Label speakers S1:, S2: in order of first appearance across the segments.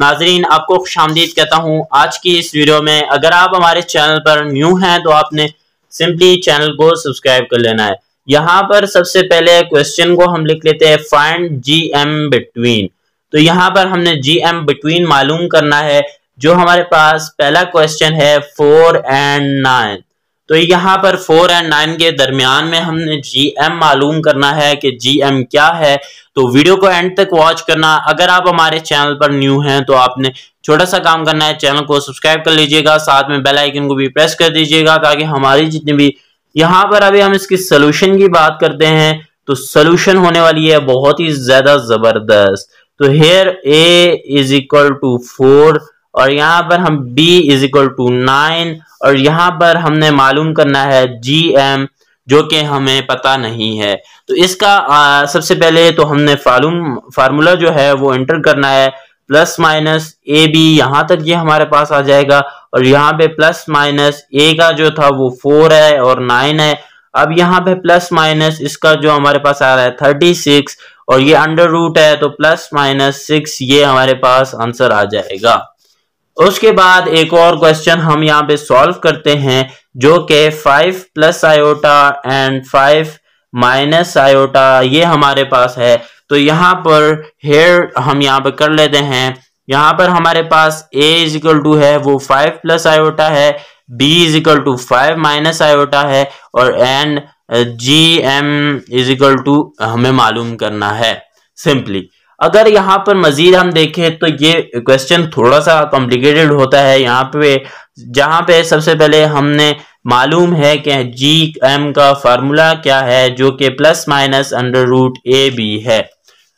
S1: नाजरीन, आपको खुश आमदीद कहता हूँ, आज की इस वीडियो में अगर आप हमारे चैनल पर न्यू हैं तो आपने सिंपली चैनल को सब्सक्राइब कर लेना है। यहाँ पर सबसे पहले क्वेश्चन को हम लिख लेते हैं, फाइंड जी एम बिटवीन। तो यहाँ पर हमने जी एम बिटवीन मालूम करना है, जो हमारे पास पहला क्वेश्चन है, फोर एंड नाइन। तो यहाँ पर फोर एंड नाइन के दरमियान में हमने जी एम मालूम करना है कि जी एम क्या है। तो वीडियो को एंड तक वॉच करना। अगर आप हमारे चैनल पर न्यू हैं तो आपने छोटा सा काम करना है। चैनल को सब्सक्राइब कर लीजिएगा। साथ में बेल आइकन को भी प्रेस कर दीजिएगा ताकि हमारी जितनी भी यहाँ पर अभी हम इसकी सोल्यूशन की बात करते हैं तो सोल्यूशन होने वाली है बहुत ही ज़्यादा ज़बरदस्त। तो here A is equal to four और यहाँ पर हम b is equal to nine और यहाँ पर हमने मालूम करना है जी एम जो कि हमें पता नहीं है। तो इसका आ, सबसे पहले तो हमने फार्मूम फार्मूला जो है वो एंटर करना है। प्लस माइनस ए बी यहाँ तक ये हमारे पास आ जाएगा। और यहाँ पे प्लस माइनस ए का जो था वो फोर है और नाइन है। अब यहाँ पे प्लस माइनस इसका जो हमारे पास आ रहा है थर्टी सिक्स और ये अंडर रूट है तो प्लस माइनस सिक्स ये हमारे पास आंसर आ जाएगा। उसके बाद एक और क्वेश्चन हम यहाँ पे सॉल्व करते हैं, जो कि five plus iota and five minus iota ये हमारे पास है। तो यहाँ पर हेयर हम यहाँ पे कर लेते हैं। यहाँ पर हमारे पास a इज़ इक्वल टू है, वो फाइव प्लस आयोटा है, b is equal to five minus iota है, और and G M is equal to हमें मालूम करना है सिंपली अगर यहाँ पर मजीद हम देखें तो ये क्वेश्चन थोड़ा सा कॉम्प्लिकेटेड होता है। यहाँ पे, जहाँ पे सबसे पहले हमने मालूम है कि जी एम का फार्मूला क्या है, जो कि plus minus under root A B है।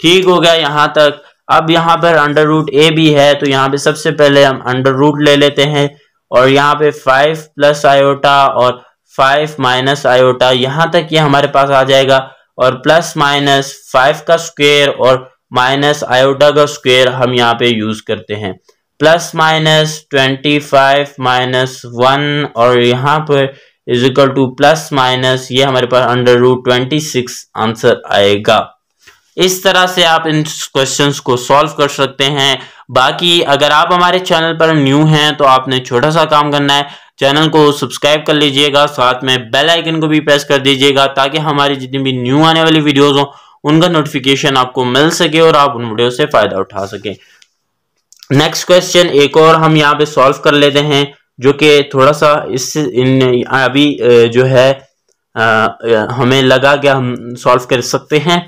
S1: ठीक हो गया यहाँ तक। अब यहाँ पर अंडर रूट ए बी है तो यहाँ पे सबसे पहले हम अंडर रूट ले लेते हैं और यहाँ पे फाइव प्लस आयोटा और फाइव माइनस आयोटा यहाँ तक ये यह हमारे पास आ जाएगा और प्लस माइनस फाइव का स्क्वेयर और माइनस आयोटा का स्क्वेयर हम यहाँ पे यूज़ करते हैं। Plus minus twenty five minus one और यहाँ पर is equal to plus minus, ये हमारे पास under root twenty six answer आएगा। इस तरह से आप इन क्वेश्चंस को सॉल्व कर सकते हैं। बाकी अगर आप हमारे चैनल पर न्यू हैं तो आपने छोटा सा काम करना है। चैनल को सब्सक्राइब कर लीजिएगा, साथ में बेल आइकन को भी प्रेस कर दीजिएगा, ताकि हमारी जितनी भी न्यू आने वाली वीडियोस हो उनका नोटिफिकेशन आपको मिल सके और आप उन वीडियो से फ़ायदा उठा सके। नेक्स्ट क्वेश्चन एक और हम यहाँ पे सॉल्व कर लेते हैं जो कि थोड़ा सा इस इन अभी जो है आ, हमें लगा कि हम सॉल्व कर सकते हैं।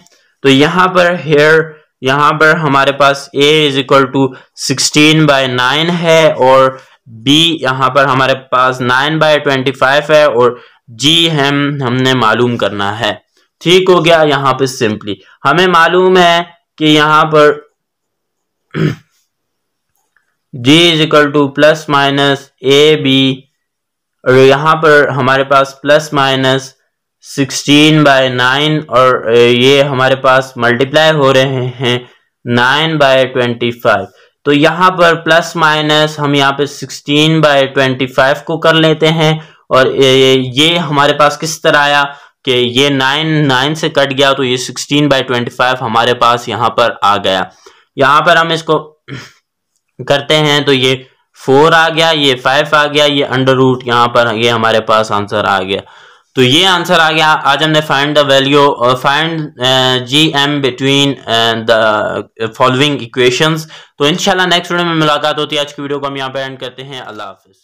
S1: तो यहाँ पर हेयर यहाँ पर हमारे पास a is equal to sixteen by nine है और b यहाँ पर हमारे पास नाइन बाय ट्वेंटी फाइव है और g हम हमने मालूम करना है। ठीक हो गया यहाँ पे सिंपली हमें मालूम है कि यहाँ पर G is equal to plus minus A B और यहाँ पर हमारे पास plus minus sixteen by nine और ये हमारे पास मल्टीप्लाई हो रहे हैं नाइन बाय ट्वेंटी फाइव तो यहाँ पर प्लस माइनस हम यहाँ पे सिक्सटीन बाय ट्वेंटी फाइव को कर लेते हैं और ये हमारे पास किस तरह आया? कि ये नाइन नाइन से कट गया तो ये सिक्सटीन बाई ट्वेंटी फाइव हमारे पास यहाँ पर आ गया। यहाँ पर हम इसको करते हैं तो ये फोर आ गया, ये फाइव आ गया, ये अंडर रूट यहाँ पर ये हमारे पास आंसर आ गया। तो ये आंसर आ गया। आज हमने find the value find G M between the following equations तो इंशाल्लाह नेक्स्ट वीडियो में मुलाकात होती है। आज की वीडियो को हम यहाँ पर एंड करते हैं। अल्लाह हाफिज़।